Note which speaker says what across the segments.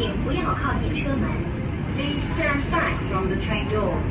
Speaker 1: 请不要靠近车门。Please stand back from the train doors.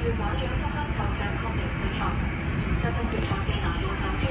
Speaker 1: 住玩洋中心球場確認比賽，就算決賽嘅難度就高。